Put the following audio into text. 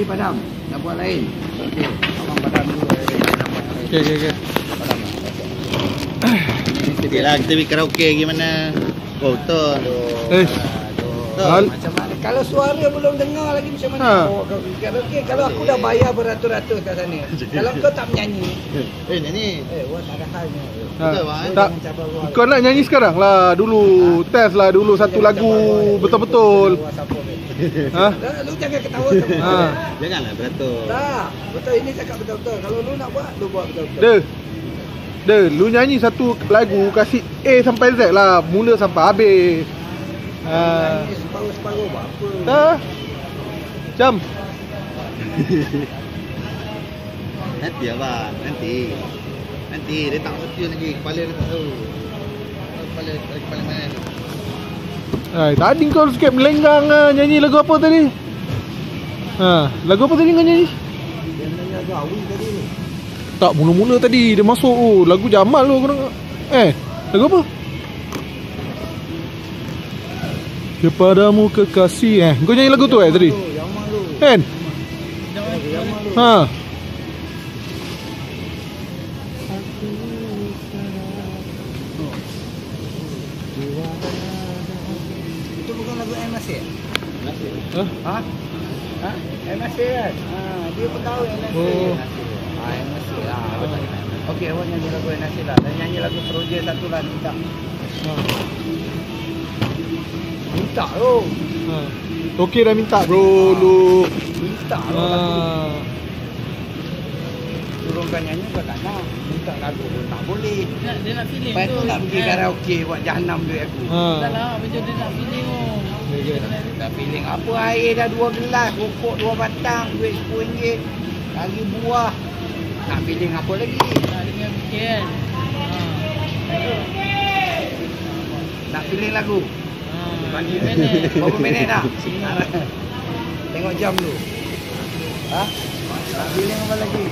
Tadi padam. Nak buat lain. Okey. Abang padam dulu. Okey okey okey. Padam. Okey lah kita pergi karaoke gimana? Oh betul. Eh. Betul. Hal- Macam mana? Kalau suara belum dengar lagi macam mana? Ha. Oh, kalau, kalau, okey, kalau aku dah bayar beratus-ratus kat sana. kalau kau tak menyanyi. Eh nyanyi. Eh, wah tak ada halnya. Ha, Betul, bang, tak. Kau nak nyanyi sekarang lah dulu test lah dulu satu lagu betul-betul. Ha? Lu jangan ketawa sama. Ha. Janganlah beratur. Tak, betul ini cakap betul-betul. Kalau lu nak buat, lu buat betul-betul. De. De, lu nyanyi satu lagu kasih A sampai Z lah, mula sampai habis. Ha. Nyanyi separuh-separuh buat apa? Dah. Jam. Nanti abang, nanti. Nanti dia tak betul lagi kepala dia tak tahu. Kepala kepala mana? Hai, tadi kau sikit melenggang ah, nyanyi lagu apa tadi? Ha, lagu apa tadi kau nyanyi? Dia nyanyi lagu Awi tadi. Tak mula-mula tadi dia masuk oh, lagu Jamal lu kau. Eh, lagu apa? Kepadamu kekasih eh. Kau nyanyi lagu tu eh tadi? Tu, Yang malu. Kan? Yang malu. Ha. Itu bukan lagu MSC? Ha? Ha? Ha? MSC kan? Ha, dia pegawai MSC. Oh. Ha, MSC lah. Okey, awak nyanyi lagu MSC lah. Dan nyanyi lagu Proje satu lah, minta. Ha. Minta tu. ha. Okey dah minta bro lu. Minta tu. Ha. Turunkan nyanyi kau tak nak. Minta lagu pun tak boleh. Dia, dia nak feeling Lepas tu. tu nak pergi Eh, karaoke buat jahanam duit aku. Ha. Tak lah, macam dia nak feeling tu. Okey. Tak feeling apa air dah dua gelas, rokok dua batang, duit RM10. Lagi buah. Nak feeling apa lagi? Nak fikir kan. Ha. Nak feeling lagu. Ha. Bagi minit. Berapa minit dah? Tengok jam dulu. Ha? Nak feeling apa lagi?